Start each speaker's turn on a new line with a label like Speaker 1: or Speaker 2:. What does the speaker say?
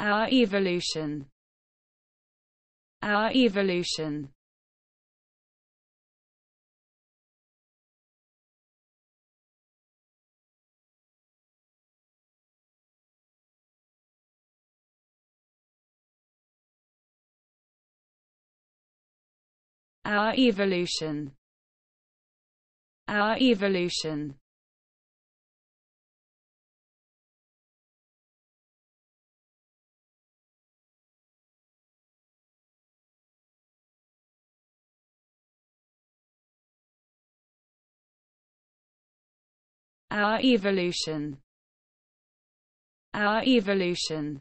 Speaker 1: our evolution. Our evolution. Our evolution. Our evolution our evolution. Our evolution